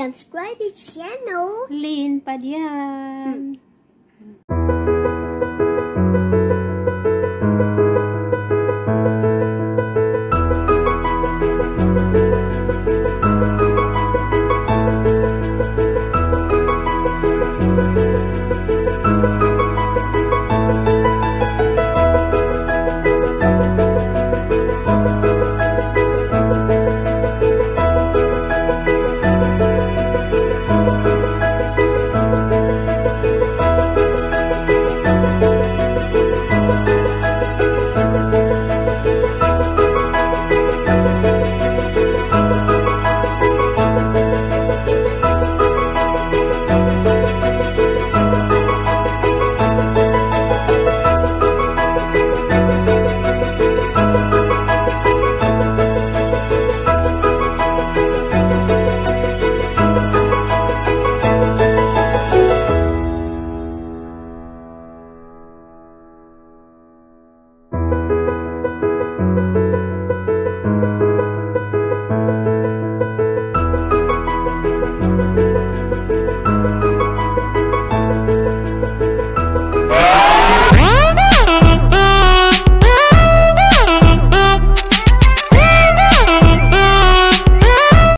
Subscribe the channel. Lin Padian. Hmm.